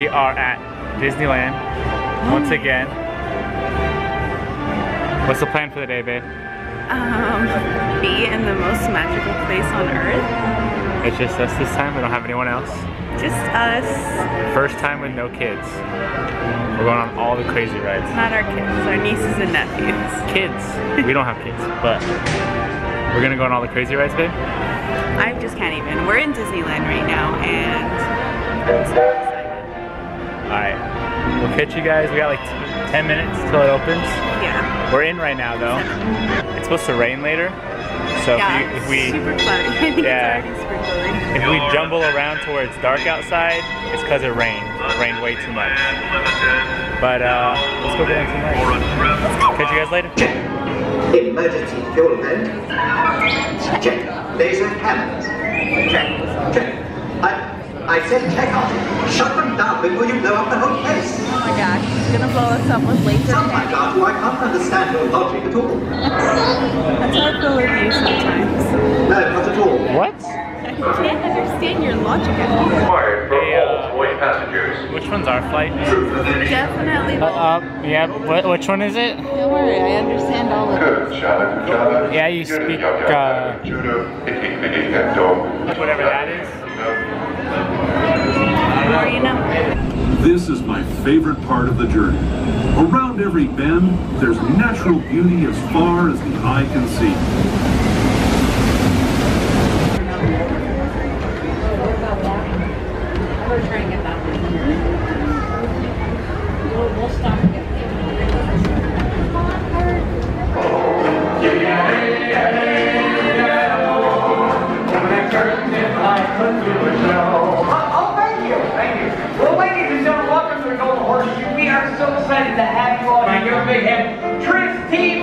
We are at Disneyland once again. What's the plan for the day, babe? Um, be in the most magical place on earth. It's just us this time. We don't have anyone else. Just us, First time with no kids. We're going on all the crazy rides. not our kids, our nieces and nephews. Kids. We don't have kids, but we're gonna go on all the crazy rides, babe. I just can't even. We're in Disneyland right now and I'm so excited. All right. We'll catch you guys. We got like 10 minutes till it opens. Yeah. We're in right now though. It's supposed to rain later. So yeah, if, we, if we super cloudy. I think Yeah. it's already sprinkling. If we jumble around to where it's dark outside, it's because it rained. It rained way too much. But uh, let's go get on some rides. Catch you guys later. Emergency fuel vent. Check. Laser cannons. Check. Check. I, I said check out. Shut them down before you blow up the whole place. Oh my gosh, he's gonna blow us up with laser Sometimes, cannon. Artoo, I can't understand your logic at all. That's how I feel with you sometimes. No, not at all. What? I can't understand your logic at all. required for Hey, uh, all void passengers. Which one's our flight? Definitely. Uh, uh, yeah, wh- which one is it? Don't worry, I understand all of it. Good, Shada, Shada. Yeah, you speak, uh, Judo. Whatever that is. The more you know. This is my favorite part of the journey. Around every bend, there's natural beauty as far as the eye can see. Oh, thank you, thank you. Well, ladies and gentlemen, welcome to the Golden Horseshoe. We are so excited to have you all here. Give big hand. Tris T.